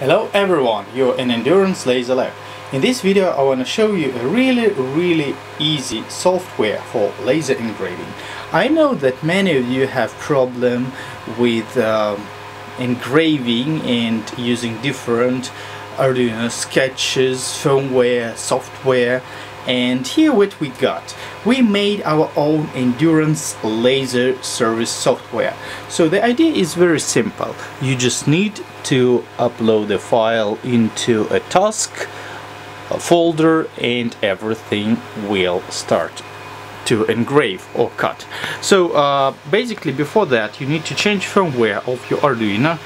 Hello everyone, you're in Endurance Laser Lab. In this video I want to show you a really really easy software for laser engraving. I know that many of you have problem with um, engraving and using different Arduino sketches, firmware, software and here what we got. We made our own endurance laser service software. So the idea is very simple. You just need to upload the file into a task a folder and everything will start to engrave or cut. So uh, basically before that you need to change firmware of your Arduino.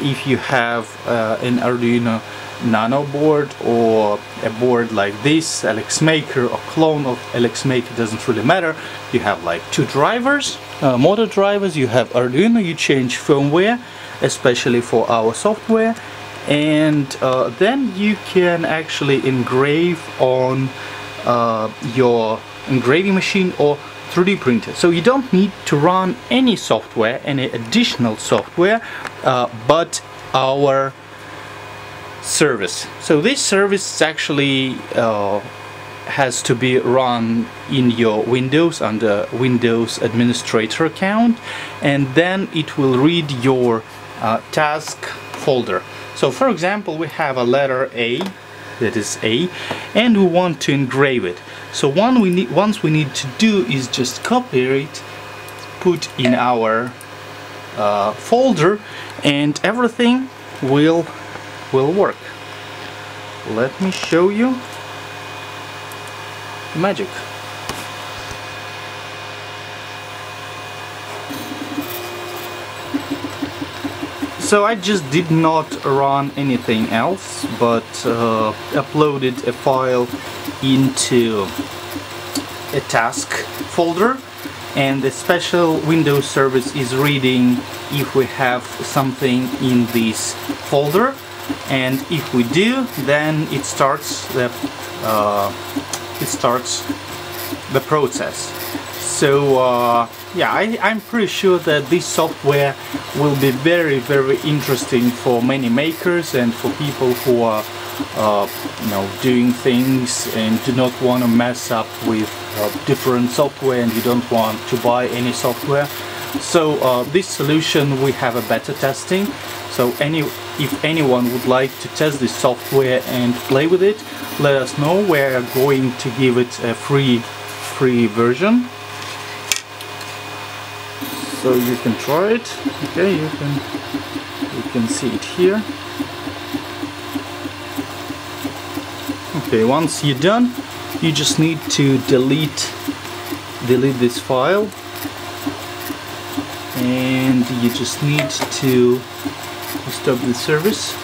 If you have uh, an Arduino nano board or a board like this EleksMaker or clone of EleksMaker doesn't really matter. You have like two drivers. Uh, motor drivers you have Arduino you change firmware especially for our software. And uh, then you can actually engrave on uh, your engraving machine or 3D printer. So you don't need to run any software any additional software uh, but our service. So this service actually uh, has to be run in your Windows under Windows administrator account and then it will read your uh, task folder. So for example we have a letter A that is A and we want to engrave it. So one we need, once we need to do is just copy it, put in our uh, folder and everything will will work. Let me show you magic. So I just did not run anything else but uh, uploaded a file into a task folder and the special Windows service is reading if we have something in this folder and if we do then it starts the uh, it starts the process. So uh, yeah I, am pretty sure that this software will be very very interesting for many makers and for people who are uh, you know doing things and do not want to mess up with uh, different software and you don't want to buy any software so uh, this solution we have a beta testing. So any if anyone would like to test this software and play with it let us know. We're going to give it a free free version. So you can try it. Okay you can you can see it here. Okay once you're done you just need to delete delete this file and you just need to stop the service.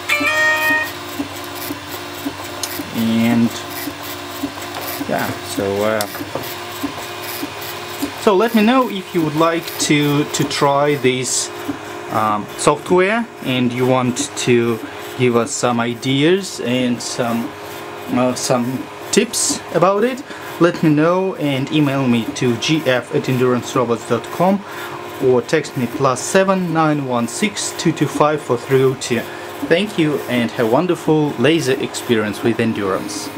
And yeah so uh, so let me know if you would like to to try this um, software and you want to give us some ideas and some uh, some tips about it let me know and email me to gf at endurancerobots.com or text me plus 7916 225 4302. Thank you and have a wonderful laser experience with Endurance.